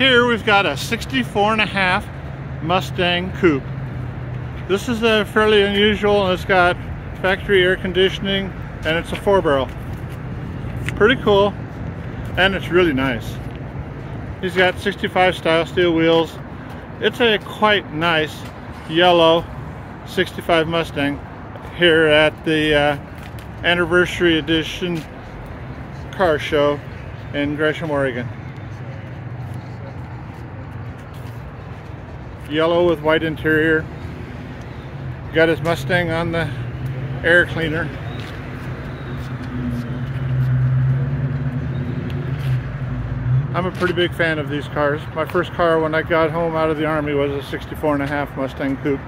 Here we've got a 64 and a half Mustang Coupe. This is a fairly unusual and it's got factory air conditioning and it's a four barrel. Pretty cool and it's really nice. He's got 65 style steel wheels. It's a quite nice yellow 65 Mustang here at the uh, anniversary edition car show in Gresham, Oregon. Yellow with white interior. Got his Mustang on the air cleaner. I'm a pretty big fan of these cars. My first car when I got home out of the army was a 64 and a half Mustang Coupe.